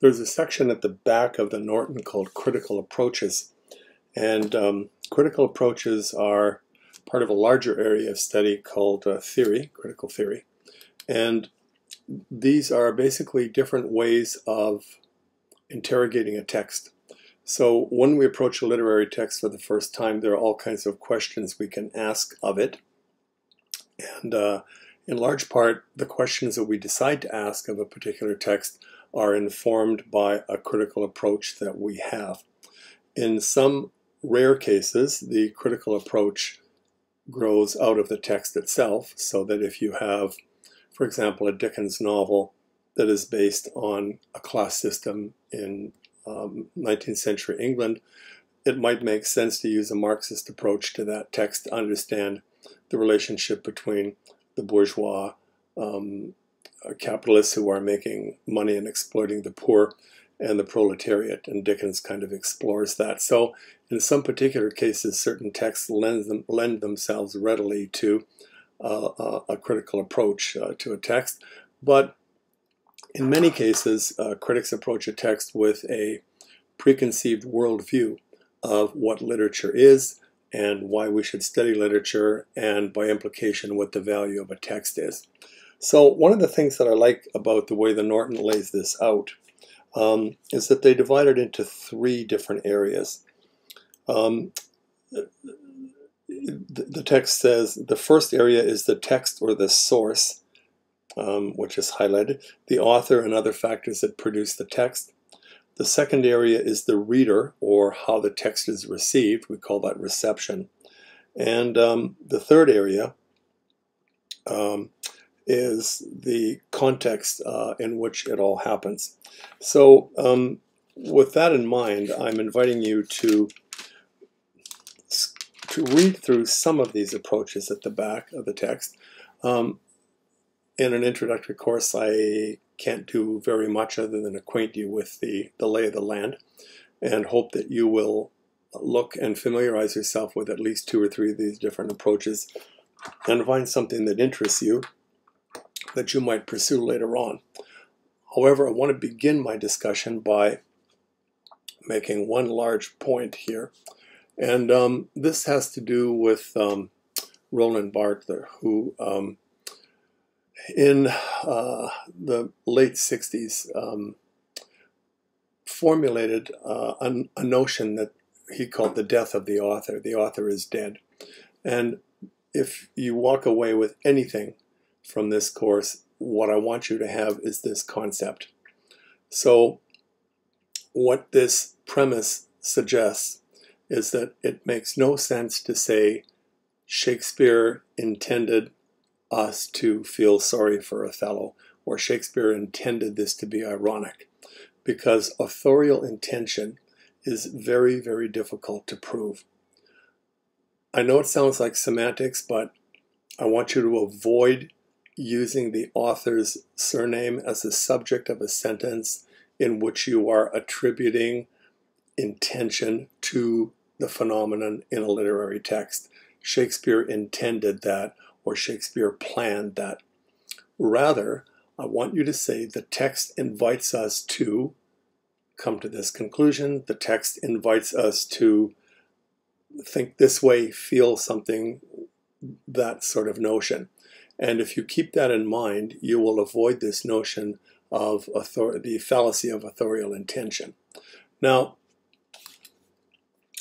there's a section at the back of the Norton called Critical Approaches. And um, critical approaches are part of a larger area of study called uh, theory, critical theory. And these are basically different ways of interrogating a text. So when we approach a literary text for the first time, there are all kinds of questions we can ask of it. And uh, in large part, the questions that we decide to ask of a particular text are informed by a critical approach that we have. In some rare cases, the critical approach grows out of the text itself, so that if you have, for example, a Dickens novel that is based on a class system in um, 19th century England, it might make sense to use a Marxist approach to that text to understand the relationship between the bourgeois um, capitalists who are making money and exploiting the poor and the proletariat, and Dickens kind of explores that. So, in some particular cases, certain texts lend, them, lend themselves readily to uh, a, a, critical approach uh, to a text, but in many cases, uh, critics approach a text with a preconceived worldview of what literature is and why we should study literature, and by implication, what the value of a text is. So one of the things that I like about the way the Norton lays this out um, is that they divide it into three different areas. Um, the text says the first area is the text or the source, um, which is highlighted, the author and other factors that produce the text. The second area is the reader or how the text is received. We call that reception. And um, the third area um, is the context uh, in which it all happens. So, um, with that in mind, I'm inviting you to to read through some of these approaches at the back of the text. Um, in an introductory course, I can't do very much other than acquaint you with the, the lay of the land and hope that you will look and familiarize yourself with at least two or three of these different approaches and find something that interests you that you might pursue later on. However, I want to begin my discussion by making one large point here. And um, this has to do with um, Roland Barthes, who um, in uh, the late 60s um, formulated uh, a, a notion that he called the death of the author. The author is dead. And if you walk away with anything from this course, what I want you to have is this concept. So, what this premise suggests is that it makes no sense to say Shakespeare intended us to feel sorry for Othello or Shakespeare intended this to be ironic because authorial intention is very, very difficult to prove. I know it sounds like semantics, but I want you to avoid using the author's surname as the subject of a sentence in which you are attributing intention to the phenomenon in a literary text. Shakespeare intended that or Shakespeare planned that. Rather, I want you to say the text invites us to come to this conclusion. The text invites us to think this way, feel something, that sort of notion. And if you keep that in mind, you will avoid this notion of author- the fallacy of authorial intention. Now,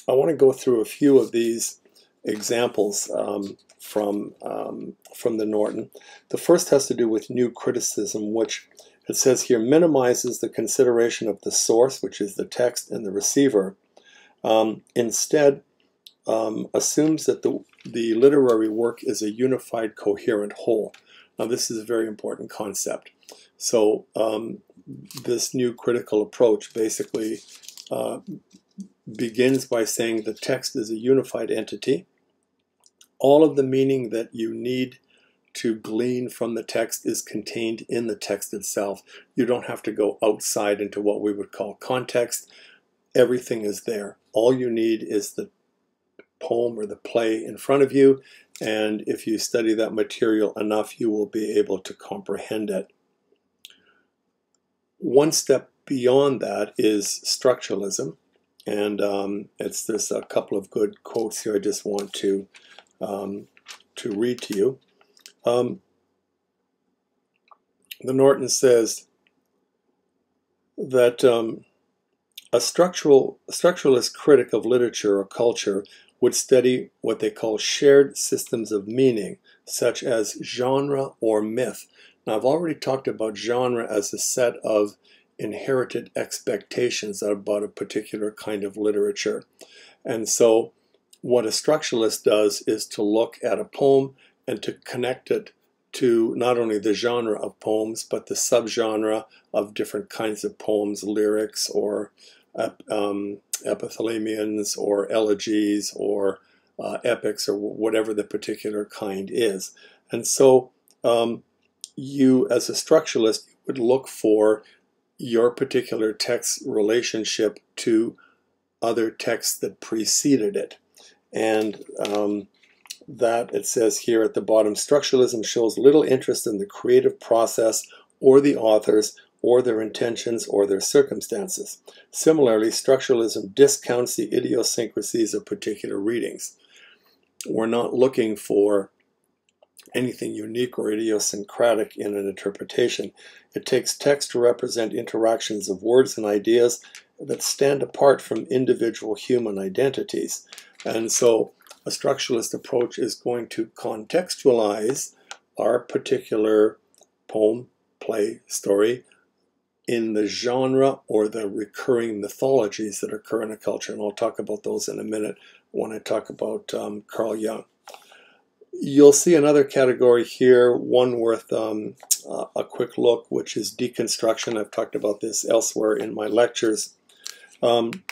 I want to go through a few of these examples um, from um, from the Norton. The first has to do with new criticism, which it says here minimizes the consideration of the source, which is the text, and the receiver. Um, instead, um, assumes that the the literary work is a unified, coherent whole. Now, this is a very important concept. So, um, this new critical approach basically uh, begins by saying the text is a unified entity. All of the meaning that you need to glean from the text is contained in the text itself. You don't have to go outside into what we would call context. Everything is there. All you need is the poem or the play in front of you, and if you study that material enough, you will be able to comprehend it. One step beyond that is structuralism. And um, it's there's a couple of good quotes here I just want to um, to read to you. Um, the Norton says that um, a structural structuralist critic of literature or culture would study what they call shared systems of meaning, such as genre or myth. Now, I've already talked about genre as a set of inherited expectations about a particular kind of literature. And so, what a structuralist does is to look at a poem and to connect it to not only the genre of poems, but the subgenre of different kinds of poems, lyrics, or um, epithalamions, or elegies, or uh, epics, or whatever the particular kind is. And so, um, you, as a structuralist, would look for your particular text's relationship to other texts that preceded it. And um, that it says here at the bottom structuralism shows little interest in the creative process or the authors or their intentions or their circumstances. Similarly, structuralism discounts the idiosyncrasies of particular readings. We're not looking for anything unique or idiosyncratic in an interpretation. It takes text to represent interactions of words and ideas that stand apart from individual human identities. And so a structuralist approach is going to contextualize our particular poem, play, story in the genre or the recurring mythologies that occur in a culture. And I'll talk about those in a minute when I talk about um, Carl Jung. You'll see another category here, one worth um, uh, a quick look, which is deconstruction. I've talked about this elsewhere in my lectures. Um,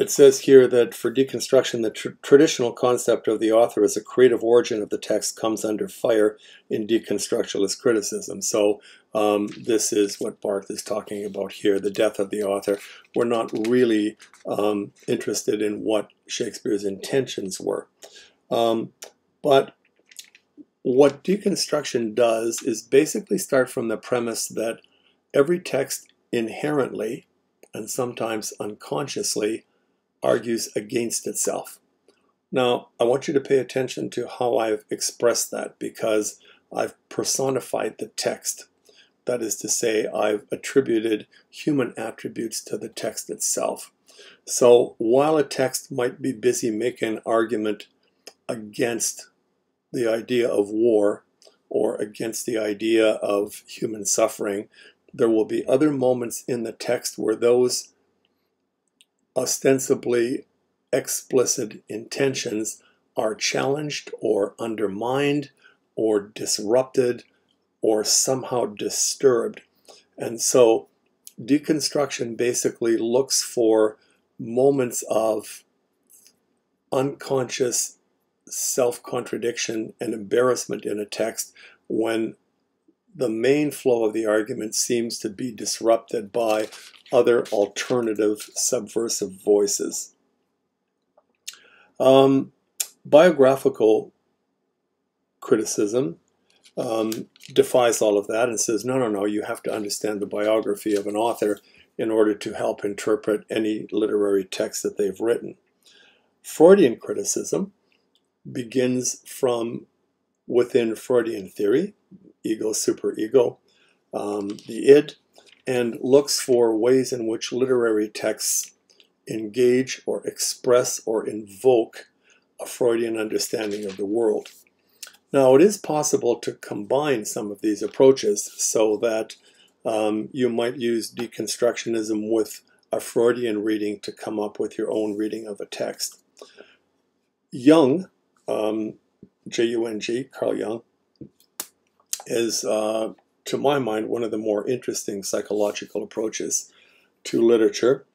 it says here that for deconstruction, the tr traditional concept of the author as a creative origin of the text comes under fire in deconstructionist criticism. So um, this is what Barthes is talking about here, the death of the author. We're not really um, interested in what Shakespeare's intentions were. Um, but what deconstruction does is basically start from the premise that every text inherently and sometimes unconsciously argues against itself. Now, I want you to pay attention to how I've expressed that because I've personified the text. That is to say, I've attributed human attributes to the text itself. So while a text might be busy making an argument against the idea of war or against the idea of human suffering, there will be other moments in the text where those ostensibly explicit intentions are challenged or undermined or disrupted or somehow disturbed. And so deconstruction basically looks for moments of unconscious self contradiction and embarrassment in a text when the main flow of the argument seems to be disrupted by other alternative subversive voices. Um, biographical criticism um, defies all of that and says, no, no, no, you have to understand the biography of an author in order to help interpret any literary text that they've written. Freudian criticism begins from within Freudian theory, ego, superego, um, the id, and looks for ways in which literary texts engage or express or invoke a Freudian understanding of the world. Now, it is possible to combine some of these approaches so that um, you might use deconstructionism with a Freudian reading to come up with your own reading of a text. Jung, um, J-U-N-G, Carl Jung, is, uh, to my mind, one of the more interesting psychological approaches to literature.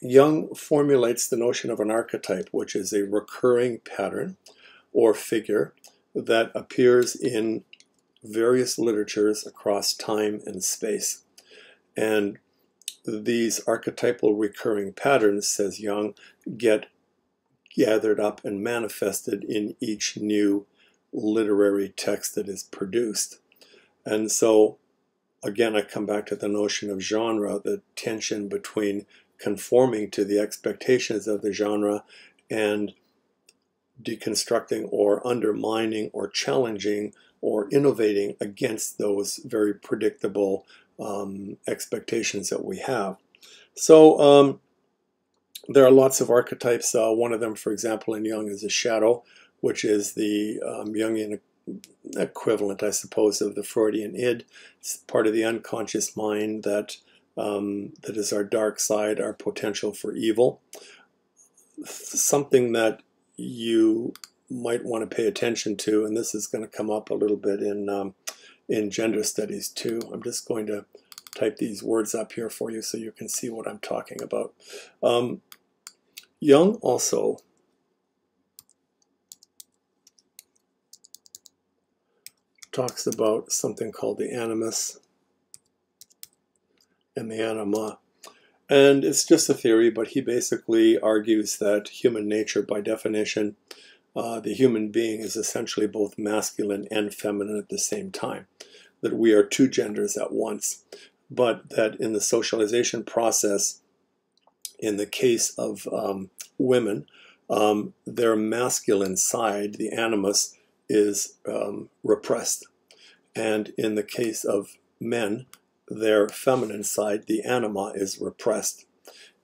Jung formulates the notion of an archetype, which is a recurring pattern or figure that appears in various literatures across time and space. And these archetypal recurring patterns, says Jung, get gathered up and manifested in each new literary text that is produced. And so again, I come back to the notion of genre, the tension between conforming to the expectations of the genre and deconstructing or undermining or challenging or innovating against those very predictable um, expectations that we have. So um, there are lots of archetypes. Uh, one of them, for example, in Jung is a shadow, which is the um, Jungian equivalent, I suppose, of the Freudian id. It's part of the unconscious mind that um, that is our dark side, our potential for evil. Something that you might want to pay attention to, and this is going to come up a little bit in um, in gender studies too. I'm just going to type these words up here for you so you can see what I'm talking about. Um, Jung also talks about something called the animus and the anima. And it's just a theory, but he basically argues that human nature, by definition, uh, the human being is essentially both masculine and feminine at the same time. That we are two genders at once, but that in the socialization process, in the case of um, women, um, their masculine side, the animus, is um, repressed. And in the case of men, their feminine side, the anima, is repressed.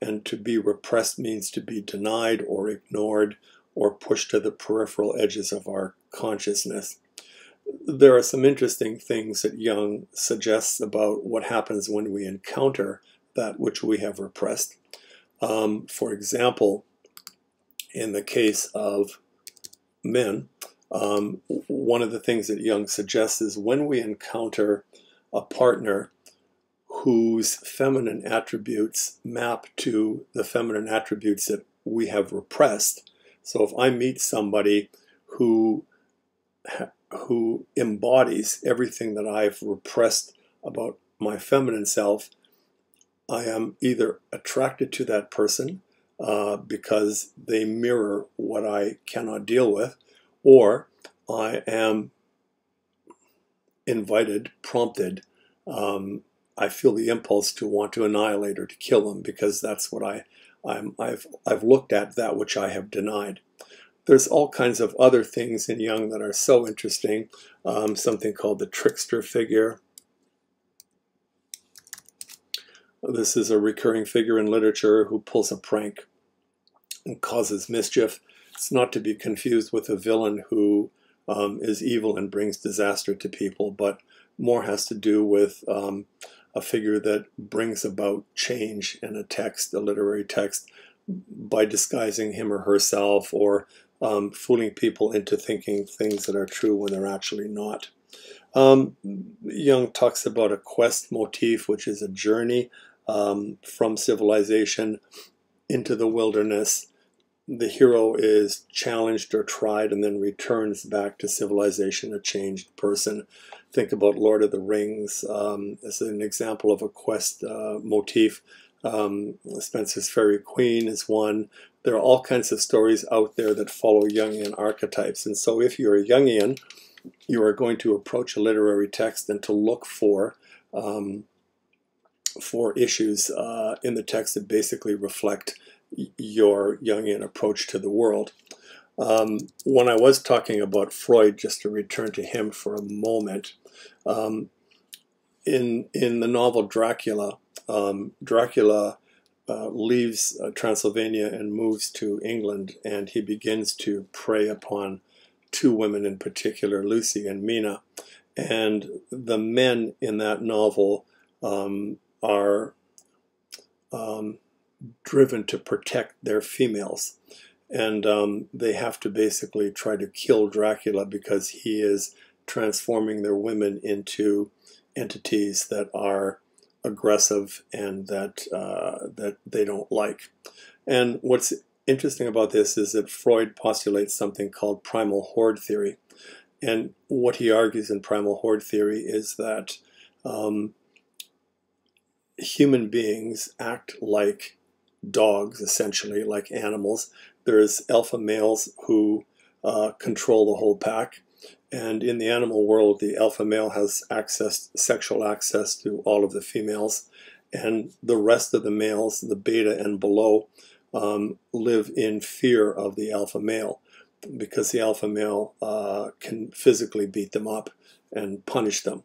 And to be repressed means to be denied or ignored or pushed to the peripheral edges of our consciousness. There are some interesting things that Jung suggests about what happens when we encounter that which we have repressed. Um, for example, in the case of men, um, one of the things that Jung suggests is when we encounter a partner whose feminine attributes map to the feminine attributes that we have repressed. So if I meet somebody who who embodies everything that I've repressed about my feminine self, I am either attracted to that person uh, because they mirror what I cannot deal with, or I am invited, prompted um, I feel the impulse to want to annihilate or to kill them because that's what I, I'm, I've, I've looked at that which I have denied. There's all kinds of other things in Jung that are so interesting. Um, something called the trickster figure. This is a recurring figure in literature who pulls a prank and causes mischief. It's not to be confused with a villain who um, is evil and brings disaster to people, but more has to do with um, a figure that brings about change in a text, a literary text, by disguising him or herself or um, fooling people into thinking things that are true when they're actually not. Um, Jung talks about a quest motif, which is a journey um, from civilization into the wilderness. The hero is challenged or tried and then returns back to civilization, a changed person think about Lord of the Rings um, as an example of a quest uh, motif. Um, Spenser's Faerie Queene is one. There are all kinds of stories out there that follow Jungian archetypes. And so if you're a Jungian, you are going to approach a literary text and to look for um, for issues uh, in the text that basically reflect your Jungian approach to the world. Um, when I was talking about Freud, just to return to him for a moment, um, in in the novel Dracula, um, Dracula uh, leaves uh, Transylvania and moves to England, and he begins to prey upon two women in particular, Lucy and Mina. And the men in that novel um, are um, driven to protect their females. And um, they have to basically try to kill Dracula because he is transforming their women into entities that are aggressive and that uh, that they don't like. And what's interesting about this is that Freud postulates something called primal horde theory. And what he argues in primal horde theory is that um, human beings act like dogs, essentially, like animals. There's alpha males who uh, control the whole pack, And in the animal world, the alpha male has access, sexual access to all of the females, and the rest of the males, the beta and below, um, live in fear of the alpha male because the alpha male uh, can physically beat them up and punish them.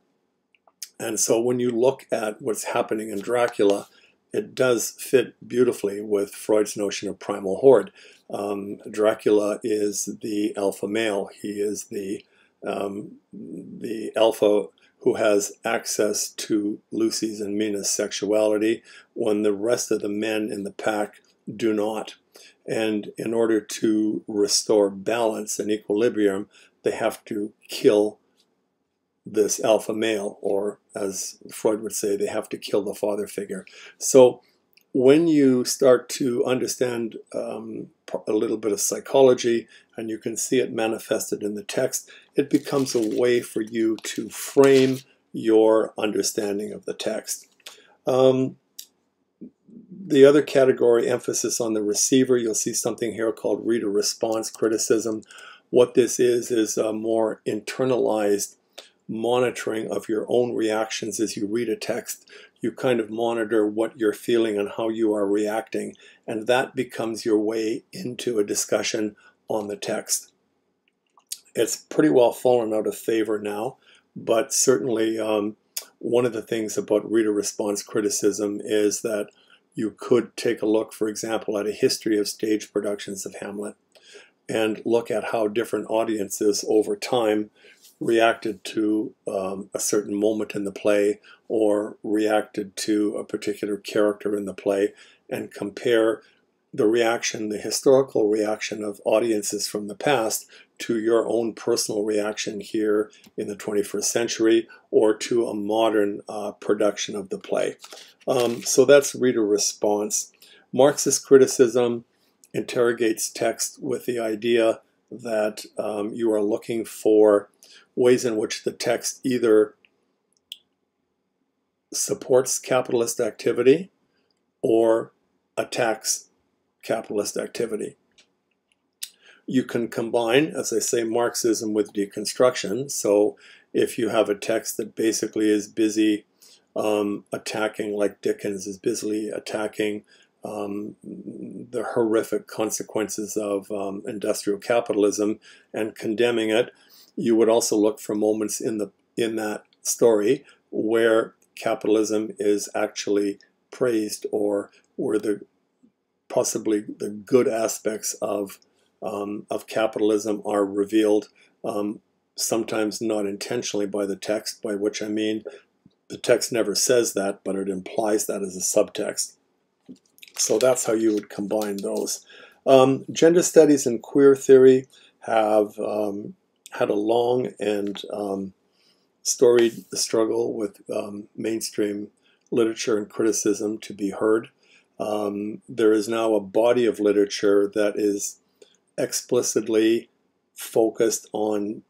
And so when you look at what's happening in Dracula, it does fit beautifully with Freud's notion of primal horde. Um, Dracula is the alpha male. He is the um, the alpha who has access to Lucy's and Mina's sexuality when the rest of the men in the pack do not. And in order to restore balance and equilibrium, they have to kill this alpha male, or as Freud would say, they have to kill the father figure. So when you start to understand um, a little bit of psychology and you can see it manifested in the text, it becomes a way for you to frame your understanding of the text. Um, the other category, emphasis on the receiver, you'll see something here called reader response criticism. What this is, is a more internalized monitoring of your own reactions as you read a text. You kind of monitor what you're feeling and how you are reacting, and that becomes your way into a discussion on the text. It's pretty well fallen out of favor now, but certainly um, one of the things about reader response criticism is that you could take a look, for example, at a history of stage productions of Hamlet and look at how different audiences over time reacted to um, a certain moment in the play or reacted to a particular character in the play and compare the reaction, the historical reaction of audiences from the past to your own personal reaction here in the 21st century or to a modern uh, production of the play. Um, so that's reader response. Marxist criticism interrogates text with the idea that um, you are looking for ways in which the text either supports capitalist activity or attacks capitalist activity. You can combine, as I say, Marxism with deconstruction. So if you have a text that basically is busy um, attacking, like Dickens is busily attacking um, the horrific consequences of um, industrial capitalism and condemning it. You would also look for moments in the in that story where capitalism is actually praised or where the possibly the good aspects of um, of capitalism are revealed. Um, sometimes not intentionally by the text, by which I mean the text never says that, but it implies that as a subtext. So that's how you would combine those. Um, gender studies and queer theory have um, had a long and um, storied struggle with um, mainstream literature and criticism to be heard. Um, there is now a body of literature that is explicitly focused on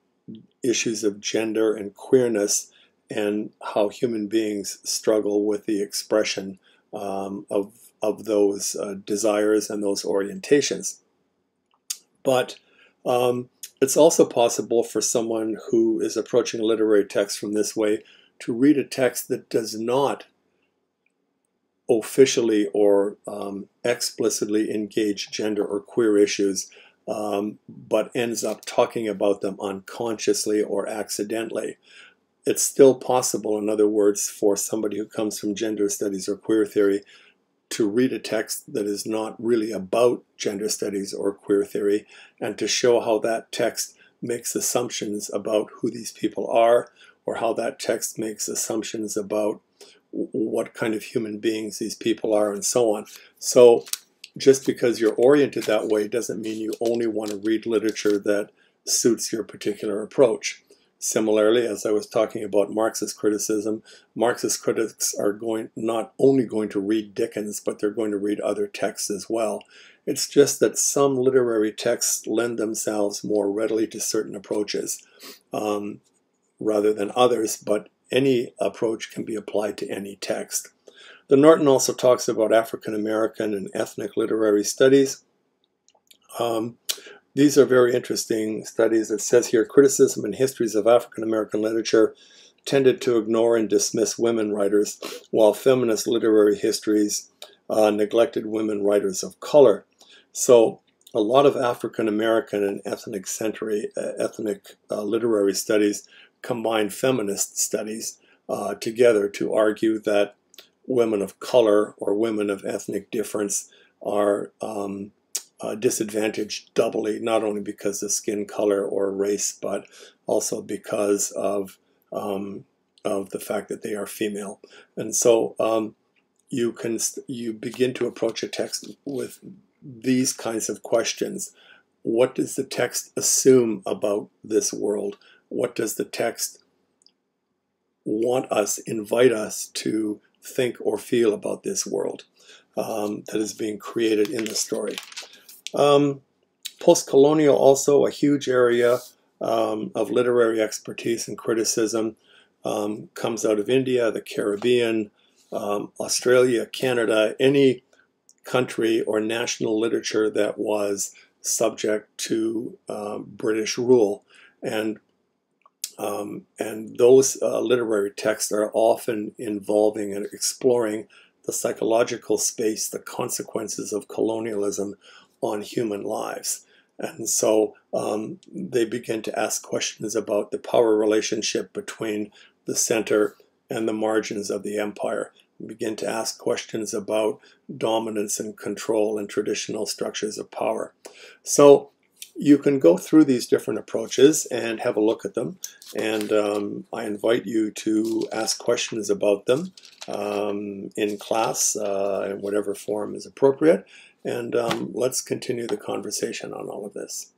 issues of gender and queerness and how human beings struggle with the expression um, of, of those uh, desires and those orientations. But um, it's also possible for someone who is approaching a literary text from this way to read a text that does not officially or um, explicitly engage gender or queer issues, um, but ends up talking about them unconsciously or accidentally. It's still possible, in other words, for somebody who comes from gender studies or queer theory to read a text that is not really about gender studies or queer theory and to show how that text makes assumptions about who these people are or how that text makes assumptions about what kind of human beings these people are and so on. So just because you're oriented that way doesn't mean you only want to read literature that suits your particular approach. Similarly, as I was talking about Marxist criticism, Marxist critics are going not only going to read Dickens, but they're going to read other texts as well. It's just that some literary texts lend themselves more readily to certain approaches um, rather than others, but any approach can be applied to any text. The Norton also talks about African American and ethnic literary studies. Um, these are very interesting studies. It says here criticism and histories of African American literature tended to ignore and dismiss women writers, while feminist literary histories uh, neglected women writers of color. So a lot of African American and ethnic century, uh, ethnic uh, literary studies combine feminist studies uh, together to argue that women of color or women of ethnic difference are um, uh, disadvantaged doubly, not only because of skin color or race, but also because of um, of the fact that they are female. And so um, you can you begin to approach a text with these kinds of questions. What does the text assume about this world? What does the text want us, invite us to think or feel about this world um, that is being created in the story? Um, Post-colonial also a huge area um, of literary expertise and criticism um, comes out of India, the Caribbean, um, Australia, Canada, any country or national literature that was subject to um, British rule. And um, and those uh, literary texts are often involving and exploring the psychological space, the consequences of colonialism on human lives. And so um, they begin to ask questions about the power relationship between the center and the margins of the empire. begin to ask questions about dominance and control and traditional structures of power. So you can go through these different approaches and have a look at them. And um, I invite you to ask questions about them um, in class uh, in whatever form is appropriate. And um, let's continue the conversation on all of this.